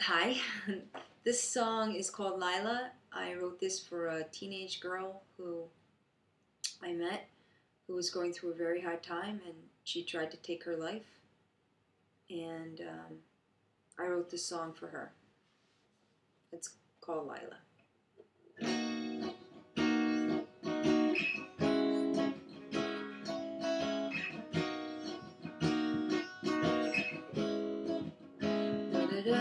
Hi. this song is called Lyla. I wrote this for a teenage girl who I met who was going through a very hard time and she tried to take her life. And um, I wrote this song for her. It's called Lyla. Why,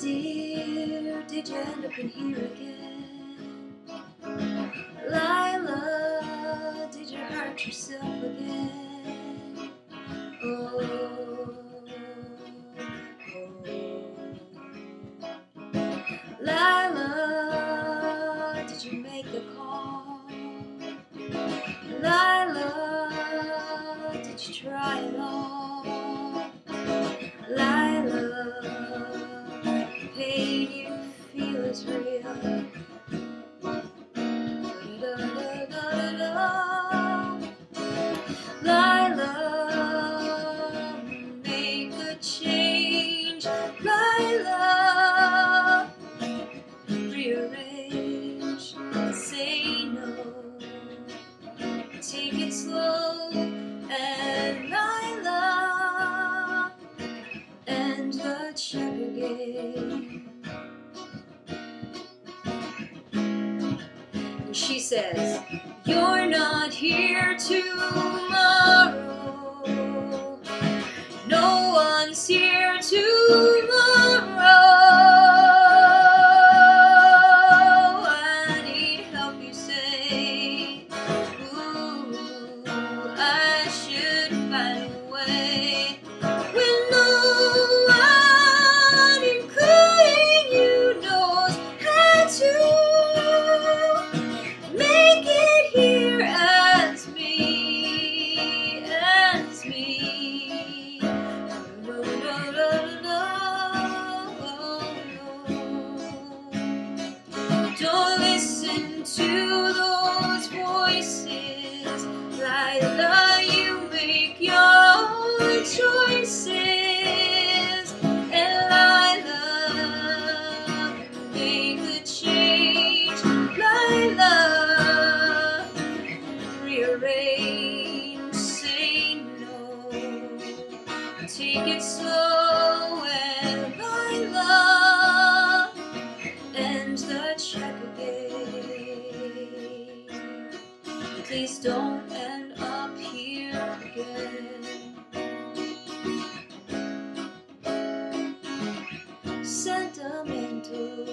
dear, did you end up in here again? Lyla, did you hurt yourself again? Oh, oh. Lyla, is real. Lyla, make a change. Lyla, rearrange. Say no. Take it slow. And Lyla, and the. She says, You're not here tomorrow. No one's here listen to those voices. Lyla, you make your choices. And Lyla, make a change. Lyla, rearrange, say no. Take it slow and Lyla and the check again. Please don't end up here again. Sentimental,